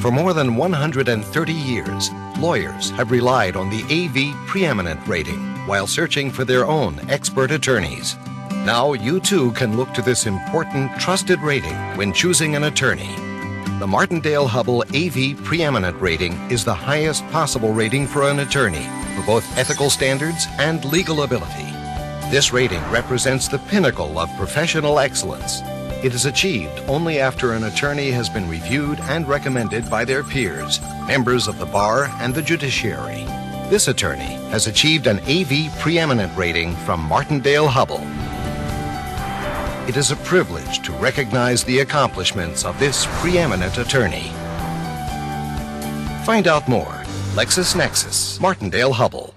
For more than 130 years, lawyers have relied on the AV preeminent rating while searching for their own expert attorneys. Now you too can look to this important trusted rating when choosing an attorney. The Martindale Hubbell AV Preeminent Rating is the highest possible rating for an attorney for both ethical standards and legal ability. This rating represents the pinnacle of professional excellence. It is achieved only after an attorney has been reviewed and recommended by their peers, members of the bar and the judiciary. This attorney has achieved an AV Preeminent Rating from Martindale Hubbell. It is a privilege to recognize the accomplishments of this preeminent attorney. Find out more. LexisNexis, Martindale Hubbell.